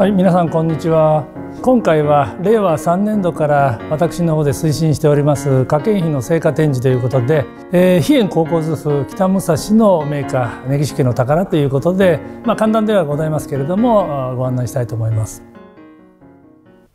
はい皆さんこんにちは。今回は令和3年度から私の方で推進しております家計費の成果展示ということで、えー、比叡高校図譜北武蔵のメーカー根岸家の宝ということでまあ簡単ではございますけれどもご案内したいと思います。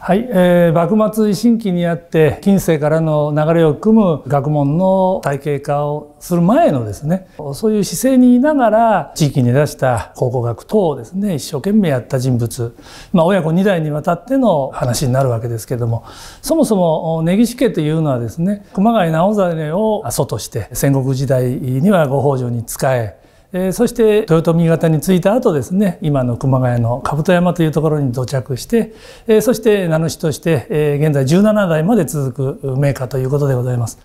はい、えー、幕末維新期にあって近世からの流れを組む学問の体系化をする前のですねそういう姿勢にいながら地域に出した考古学等をですね一生懸命やった人物、まあ、親子2代にわたっての話になるわけですけどもそもそも根岸家というのはですね熊谷直実を祖として戦国時代にはご北条に仕ええー、そして豊臣方に着いた後ですね今の熊谷の兜山というところに到着して、えー、そして名主として、えー、現在17代まで続く名家ということでございます。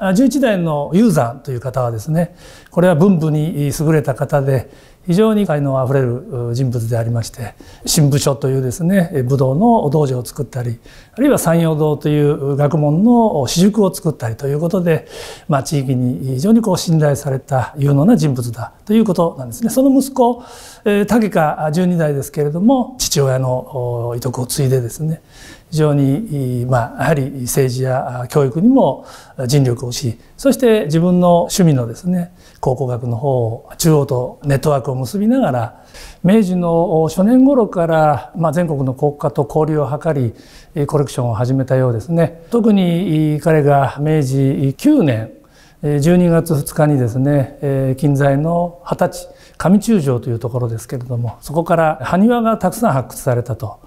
11代の雄山という方はですねこれは文武に優れた方で非常に才能あふれる人物でありまして新武書というですね武道の道場を作ったりあるいは山陽道という学問の私塾を作ったりということで、まあ、地域に非常にこう信頼された有能な人物だということなんですね。その息子竹家十二代ですけれども父親の遺徳を継いでですね非常に、まあ、やはり政治や教育にも尽力をしそして自分の趣味のですね考古学の方を中央とネットワークを結びながら明治の初年頃から、まあ、全国の国家と交流を図りコレクションを始めたようですね。特に彼が明治9年12月2日にですね近在の二十歳上中条というところですけれどもそこから埴輪がたくさん発掘されたと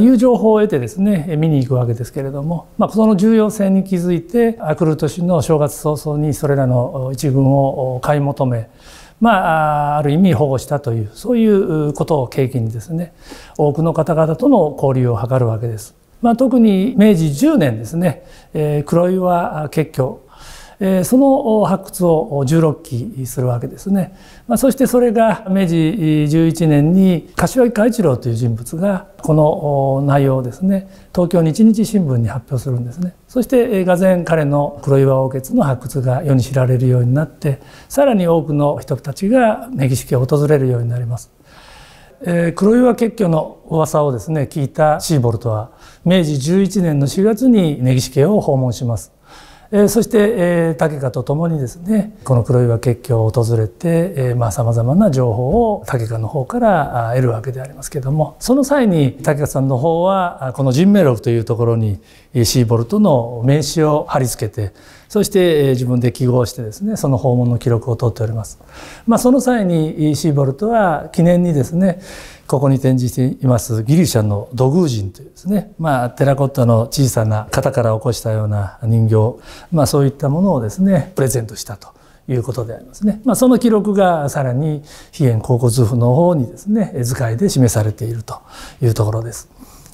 いう情報を得てですね見に行くわけですけれども、まあ、その重要性に気づいて来る年の正月早々にそれらの一群を買い求めまあ、ある意味保護したというそういうことを契機にですね多くの方々との交流を図るわけです。まあ、特に明治10年ですね、えー、黒岩結局その発掘を16期するわけですね。そしてそれが明治11年に柏木海一郎という人物がこの内容をですね東京日日新聞に発表するんですね。そしてがぜ彼の黒岩王傑の発掘が世に知られるようになってさらに多くの人たちが根岸家を訪れるようになります。えー、黒岩結局の噂をですね聞いたシーボルトは明治11年の4月に根岸家を訪問します。えそして、え竹家と共にですねこの黒岩結局を訪れて、えまあ、様々な情報を竹家の方から得るわけでありますけどもその際に竹家さんの方はこの人名録というところにシーボルトの名刺を貼り付けてそして自分で記号してですねその訪問の記録を取っております。まあ、その際にシーボルトは記念にですねここに展示していますギリシャの土偶人というですね、まあ、テラコッタの小さな型から起こしたような人形、まあ、そういったものをですねプレゼントしたということでありますね。まあ、その記録がさらに非現考古図譜の方にですね図解で示されているというところです。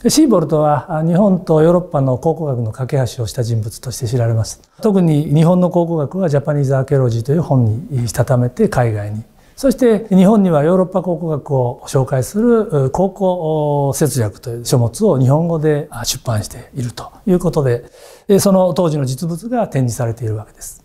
シーボルトは日本とヨーロッパの考古学の架け橋をした人物として知られます。特に日本の考古学はジャパニーズ・アーケロジーという本にしたためて海外にそして日本にはヨーロッパ考古学を紹介する考古節約という書物を日本語で出版しているということでその当時の実物が展示されているわけです。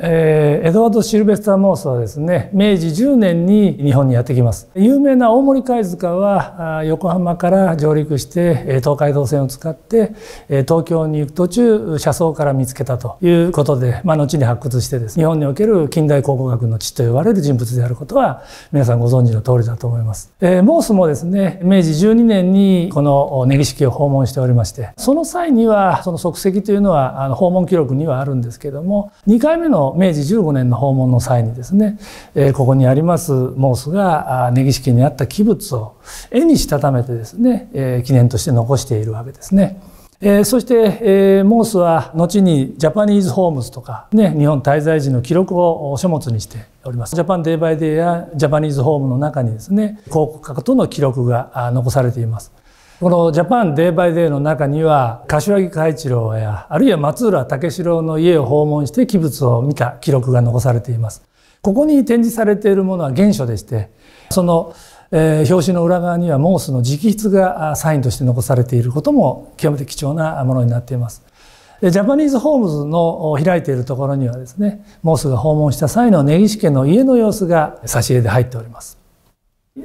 えー、エドワード・シルベスター・モースはですね明治10年に日本にやってきます。有名な大森貝塚は横浜から上陸して東海道線を使って東京に行く途中車窓から見つけたということで、まあ、後に発掘してですね日本における近代考古学の父と呼ばれる人物であることは皆さんご存知の通りだと思います、えー、モースもですね明治12年にこの根岸家を訪問しておりましてその際にはその足跡というのはあの訪問記録にはあるんですけども2回目の明治15年の訪問の際にですね、えここにありますモースが根岸家にあった器物を絵にしたためてですね、え記念として残しているわけですね。えー、そして、えー、モースは後にジャパニーズホームズとか、ね、日本滞在時の記録を書物にしております。ジャパンデイバイデイやジャパニーズホームの中にですね、考古学との記録が残されています。このジャパンデイバイデイの中には柏木海一郎やあるいは松浦武四郎の家を訪問して器物を見た記録が残されています。ここに展示されているものは原書でしてその、えー、表紙の裏側にはモースの直筆がサインとして残されていることも極めて貴重なものになっています。ジャパニーズホームズの開いているところにはですねモースが訪問した際の根岸家の家の様子が挿絵で入っております。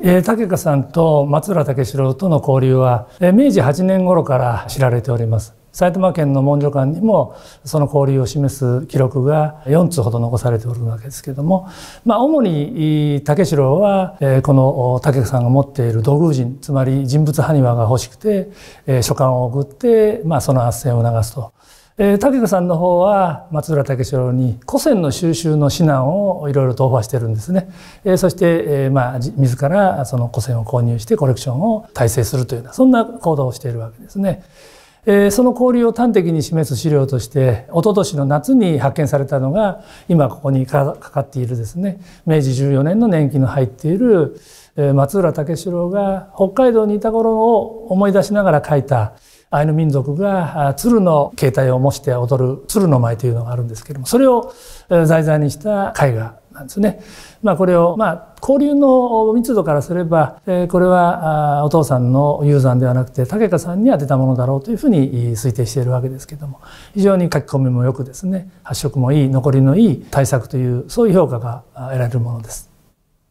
えー、竹香さんと松浦武四郎との交流は、えー、明治8年頃から知られております。埼玉県の文書館にもその交流を示す記録が4つほど残されておるわけですけれども、まあ、主に竹四郎はこの竹さんが持っている土偶人つまり人物埴輪が欲しくてえ書簡を送って、まあ、その斡旋を流すと。えー、竹子さんの方は松浦武四郎に古銭の収集の指南をいろいろとオファーしてるんですね、えー、そして、えー、まあ自らその古銭を購入してコレクションを体制するというようなそんな行動をしているわけですね。えー、その交流を端的に示す資料として一昨年の夏に発見されたのが今ここにかかっているですね明治14年の年季の入っている松浦武四郎が北海道にいた頃を思い出しながら書いたアイヌ民族が鶴の形態を模して踊る鶴の舞というのがあるんですけれどもそれを題材にした絵画なんですね。まあこれをまあ交流の密度からすればこれはお父さんの雄山ではなくて竹香さんに当てたものだろうというふうに推定しているわけですけども非常に書き込みもよくですね発色もいい残りのいい対策というそういう評価が得られるものです。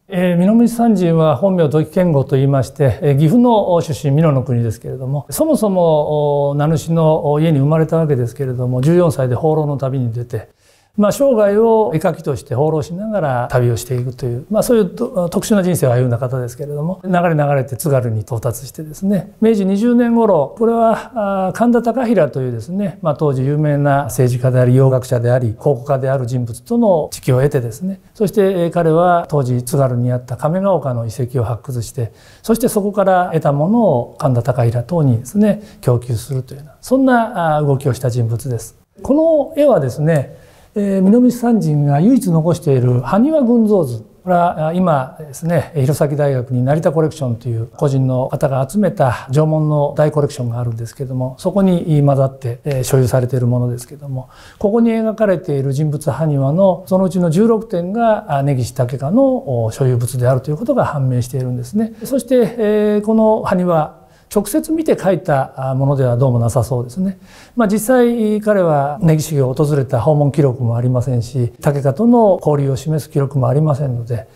えー、美濃道山人は本名土岐健吾と言いまして、えー、岐阜の出身美濃の国ですけれどもそもそも名主の家に生まれたわけですけれども14歳で放浪の旅に出てまあ、生涯を絵描きとして放浪しながら旅をしていくという、まあ、そういう特殊な人生を歩んだ方ですけれども流れ流れて津軽に到達してですね明治20年頃これは神田高平というですね、まあ、当時有名な政治家であり洋学者であり考古家である人物との知識を得てですねそして彼は当時津軽にあった亀ヶ丘の遺跡を発掘してそしてそこから得たものを神田高平等にですね供給するというようなそんな動きをした人物です。この絵はですねえー、南三人が唯一残している埴輪群像図これは今ですね弘前大学に成田コレクションという個人の方が集めた縄文の大コレクションがあるんですけどもそこに混ざって所有されているものですけどもここに描かれている人物埴輪のそのうちの16点が根岸武家の所有物であるということが判明しているんですね。そしてこの埴輪直接見て書いたものではどうもなさそうですね。まあ、実際彼は根岸を訪れた訪問記録もありませんし武家との交流を示す記録もありませんので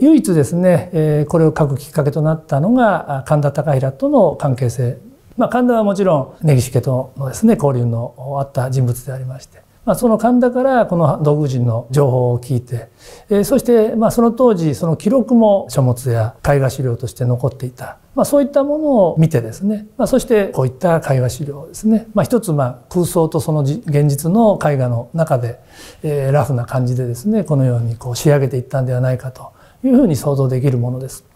唯一ですねこれを書くきっかけとなったのが神田高平との関係性。まあ、神田はもちろん根岸家とのですね交流のあった人物でありましてまあ、その神田からこの道具人の情報を聞いて、えー、そしてまあその当時その記録も書物や絵画資料として残っていた、まあ、そういったものを見てですね、まあ、そしてこういった絵画資料をですね、まあ、一つまあ空想とその現実の絵画の中で、えー、ラフな感じでですねこのようにこう仕上げていったんではないかというふうに想像できるものです。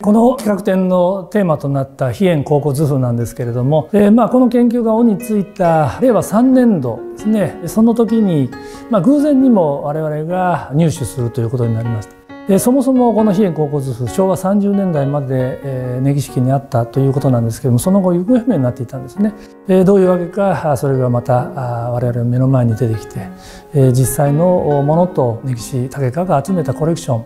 この企画展のテーマとなった非縁考古図譜なんですけれども、えー、まあこの研究が尾についた令和3年度ですねその時に、まあ、偶然にも我々が入手するということになりました。そもそもこの非縁考古図譜昭和30年代まで、根岸家にあったということなんですけどもその後行方不明になっていたんですね。どういうわけかそれがまた我々の目の前に出てきて、実際のものと根岸武家が集めたコレクション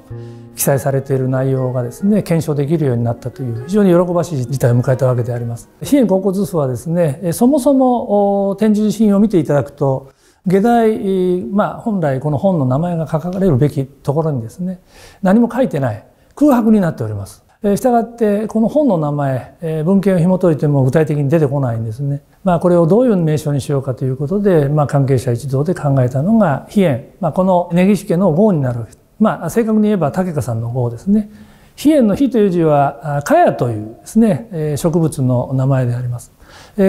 記載されている内容がですね検証できるようになったという非常に喜ばしい事態を迎えたわけであります。非縁高校図譜はですねそもそも展示品を見ていただくと下題、まあ、本来この本の名前が書かれるべきところにですね何も書いてない空白になっております。したがってこの本の名前文献を紐解いても具体的に出てこないんですね。まあ、これをどういう名称にしようかということで、まあ、関係者一同で考えたのが非縁、まあ、この根岸家の号になるまあ、正確に言えば竹香さんの号ですね。飛燕の「飛」という字は「かや」というですね植物の名前であります。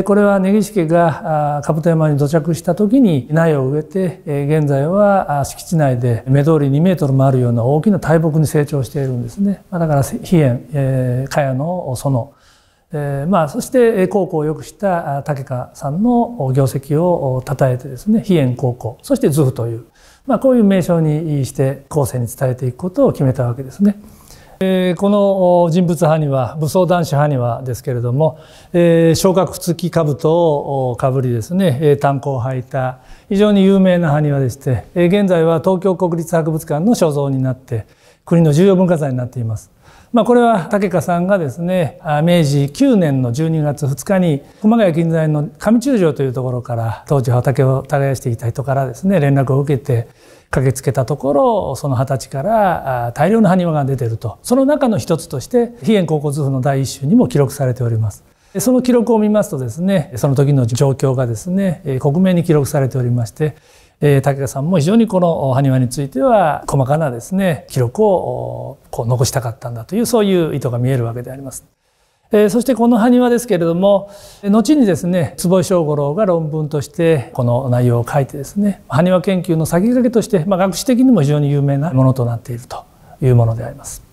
これは根岸家が兜山に土着した時に苗を植えて現在は敷地内で目通り2メートルもあるような大きな大木に成長しているんですね。だから飛燕茅の園え、まあそして高校をよくした竹川さんの業績をたたえてですね飛燕高校そして図譜というまあ、こういう名称にして後世に伝えていくことを決めたわけですね。えー、この人物派には武装男子派にはですけれども、えー、昇格付き兜をかぶりですね炭鉱を履いた非常に有名な埴輪でして、えー、現在は東京国立博物館の所蔵になって国の重要文化財になっています。まあ、これは竹香さんがですね明治9年の12月2日に熊谷近在の上中条というところから当時畑を耕していた人からですね連絡を受けて駆けつけたところその二十歳から大量の埴輪が出てるとその中の一つとして「飛燕高校図譜」の第一種にも記録されております。その記録を見ますとですねその時の状況がですね克明に記録されておりましてえー、竹川さんも非常にこの埴輪については細かなですね記録をこう残したかったんだというそういう意図が見えるわけであります。えー、そしてこの埴輪ですけれども後にですね坪井正五郎が論文としてこの内容を書いてですね埴輪研究の先駆けとして、まあ、学士的にも非常に有名なものとなっているというものであります。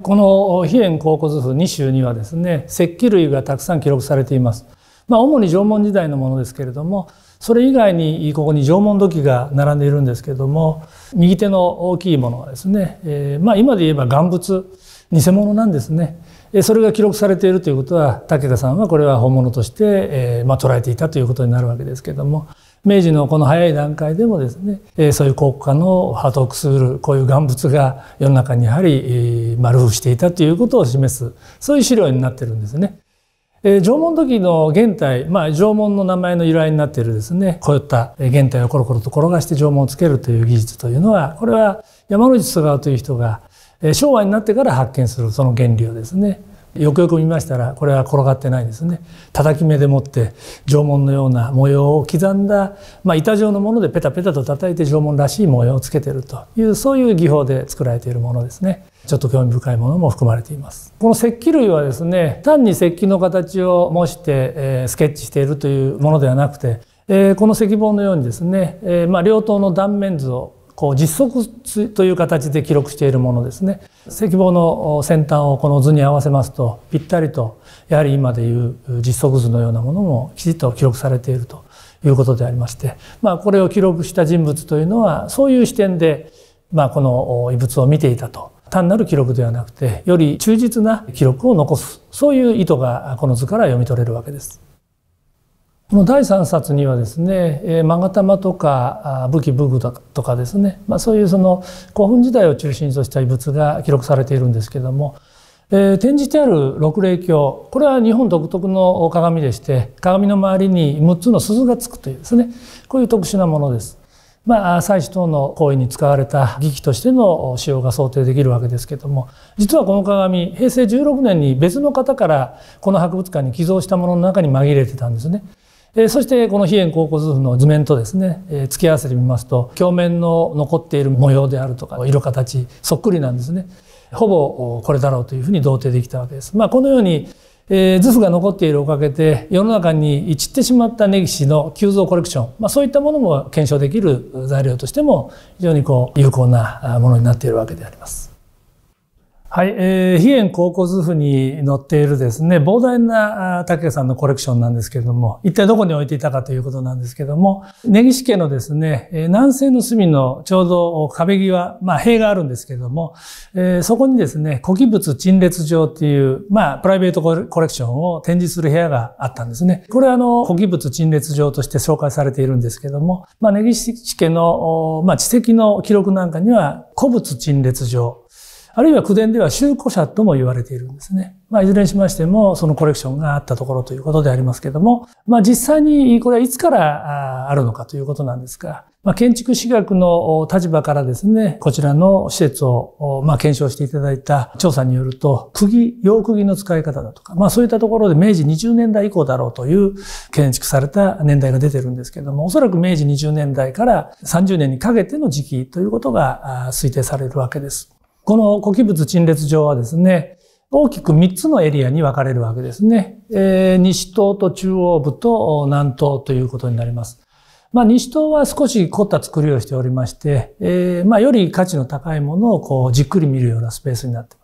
この飛燕考古図譜2種にはですね石器類がたくさん記録されています。まあ、主に縄文時代のものですけれどもそれ以外にここに縄文土器が並んでいるんですけども右手の大きいものはですね、えー、まあ今で言えば現物偽物なんですね。それが記録されているということは武田さんはこれは本物として、えーまあ、捉えていたということになるわけですけども明治のこの早い段階でもですね、えー、そういう国家のハトクスールこういう現物が世の中にやはり、えー、まあ、ルフしていたということを示すそういう資料になってるんですね。えー、縄文土器の原体、まあ、縄文の名前の由来になっているですねこういった原体をコロコロと転がして縄文をつけるという技術というのはこれは山之内菅川という人がえ昭和になってから発見するその原理をですねよくよく見ましたらこれは転がってないですね。叩き目でもって縄文のような模様を刻んだ、まあ、板状のものでペタペタと叩いて縄文らしい模様をつけてるというそういう技法で作られているものですね。ちょっと興味深いものも含まれています。この石器類はですね単に石器の形を模して、えー、スケッチしているというものではなくて、えー、この石棒のようにですね、えーまあ、両頭の断面図をこう実測という形で記録しているものですね。石棒の先端をこの図に合わせますとぴったりとやはり今でいう実測図のようなものもきちっと記録されているということでありまして、まあ、これを記録した人物というのはそういう視点で、まあ、この遺物を見ていたと。単なる記録ではなくてより忠実な記録を残す。そういう意図がこの図から読み取れるわけです。この第3冊にはですね勾玉とか武器武具とかですね、まあ、そういうその古墳時代を中心とした遺物が記録されているんですけども、えー、展示してある六霊鏡これは日本独特の鏡でして鏡の周りに6つの鈴がつくというですねこういう特殊なものです。まあ、祭祀等の行為に使われた儀器としての使用が想定できるわけですけども実はこの鏡平成16年に別の方からこの博物館に寄贈したものの中に紛れてたんですね。えそしてこの飛燕高校図の図面とですね、え付き合わせてみますと鏡面の残っている模様であるとか色形そっくりなんですねほぼこれだろうというふうに同定できたわけです。まあ、このようにえー、図譜が残っているおかげで世の中に散ってしまった根岸の急増コレクション、まあ、そういったものも検証できる材料としても非常にこう有効なものになっているわけであります。はい、えー、飛燕高校図譜に載っているですね、膨大な竹さんのコレクションなんですけれども、一体どこに置いていたかということなんですけども、根岸家のですね、南西の隅のちょうど壁際、まあ塀があるんですけども、えー、そこにですね、古器物陳列場っていう、まあプライベートコレクションを展示する部屋があったんですね。これはあの、古器物陳列場として紹介されているんですけども、まあ根岸家の、まあ地跡の記録なんかには、古物陳列場、あるいは口伝では修古者とも言われているんですね。まあ、いずれにしましても、そのコレクションがあったところということでありますけれども、まあ、実際にこれはいつからあるのかということなんですが、まあ、建築士学の立場からですね、こちらの施設を、まあ、検証していただいた調査によると、釘、洋釘の使い方だとか、まあ、そういったところで明治20年代以降だろうという建築された年代が出てるんですけれども、おそらく明治20年代から30年にかけての時期ということが推定されるわけです。この古器物陳列場はですね、大きく3つのエリアに分かれるわけですね。えー、西東と中央部と南東ということになります。まあ、西東は少し凝った作りをしておりまして、えー、まあ、より価値の高いものをこうじっくり見るようなスペースになっています。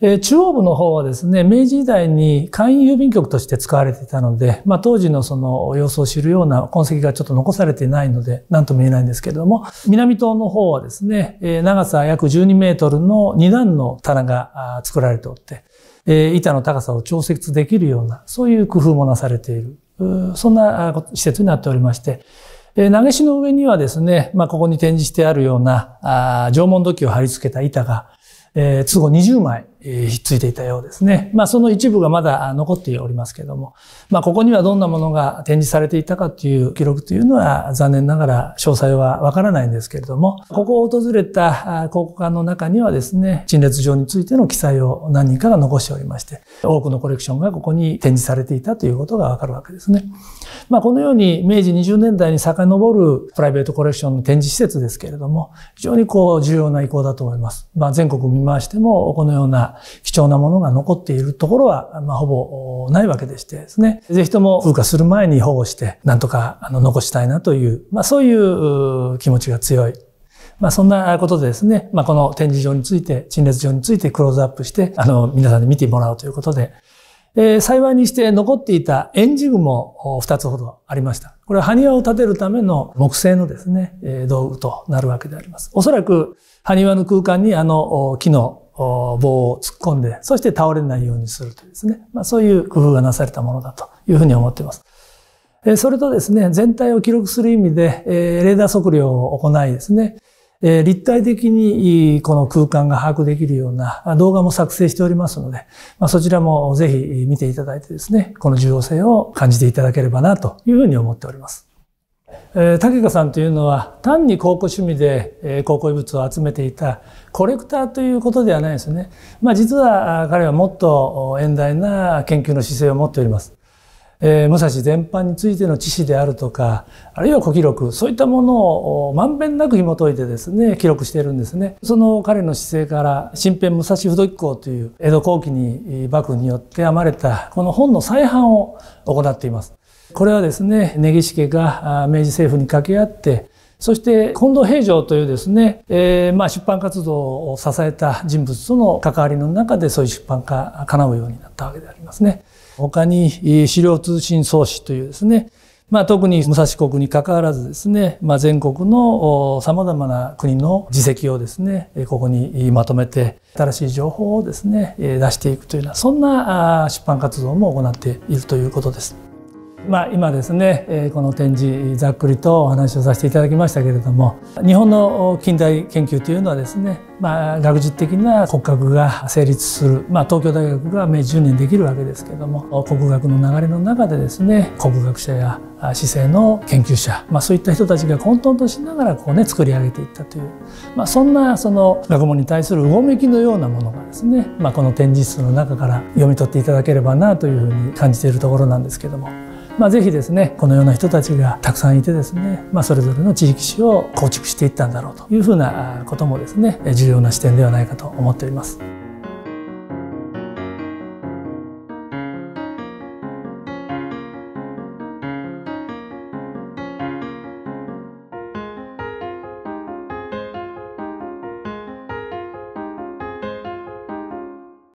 え中央部の方はですね、明治時代に簡易郵便局として使われていたので、まあ、当時のその様子を知るような痕跡がちょっと残されていないので、何とも言えないんですけれども、南東の方はですね、え長さ約12メートルの2段の棚が作られておって、え板の高さを調節できるような、そういう工夫もなされている、そんな施設になっておりまして、え投げしの上にはですね、まあ、ここに展示してあるような、縄文土器を貼り付けた板が、えー、都合20枚ついていたようですね。まあその一部がまだ残っておりますけれども、まあここにはどんなものが展示されていたかという記録というのは残念ながら詳細はわからないんですけれども、ここを訪れた考古館の中にはですね、陳列場についての記載を何人かが残しておりまして、多くのコレクションがここに展示されていたということがわかるわけですね。まあこのように明治20年代に遡るプライベートコレクションの展示施設ですけれども、非常にこう重要な意向だと思います。まあ全国見回してもこのような貴重なものが残っているところは、まあほぼないわけでしてですね、ぜひとも風化する前に保護して、なんとかあの残したいなという、まあそういう気持ちが強いまあそんなことでですね、まあこの展示場について、陳列場についてクローズアップして、あの、皆さんに見てもらうということで、えー、幸いにして残っていた円磁具も2つほどありました。これは埴輪を立てるための木製のですね、道具となるわけであります。おそらく埴輪の空間にあの木の棒を突っ込んで、そして倒れないようにするというですね、まあ、そういう工夫がなされたものだというふうに思っています。それとですね、全体を記録する意味で、レーダー測量を行いですね、立体的にこの空間が把握できるような動画も作成しておりますので、まあ、そちらもぜひ見ていただいてですね、この重要性を感じていただければなというふうに思っております。えー、竹香さんというのは単に考古趣味で、えー、考古遺物を集めていたコレクターということではないですね。まあ実は彼はもっと遠大な研究の姿勢を持っております。えー、武蔵全般についての知識であるとかあるいは古記録そういったものをまんべんなく紐解いてですね記録しているんですねその彼の姿勢から新編武蔵不動機構という江戸後期に幕府によって編まれたこの本の再版を行っていますこれはですね根岸家が明治政府に掛け合ってそして近藤平城というですね、えー、まあ出版活動を支えた人物との関わりの中でそういう出版が叶うようになったわけでありますね。他に資料通信創始というですね、まあ、特に武蔵国に関わらずですね、まあ、全国の様々な国の事績をですね、ここにまとめて、新しい情報をですね、出していくというような、そんな出版活動も行っているということです。まあ、今ですねこの展示ざっくりとお話をさせていただきましたけれども日本の近代研究というのはですね、まあ、学術的な骨格が成立する、まあ、東京大学が明治10年できるわけですけれども国学の流れの中でですね国学者や市政の研究者、まあ、そういった人たちが混沌としながらこう、ね、作り上げていったという、まあ、そんなその学問に対するうごめきのようなものがですね、まあ、この展示室の中から読み取っていただければなというふうに感じているところなんですけども。まあ、ぜひですねこのような人たちがたくさんいてですね、まあ、それぞれの地域史を構築していったんだろうというふうなこともですね重要な視点ではないかと思っております。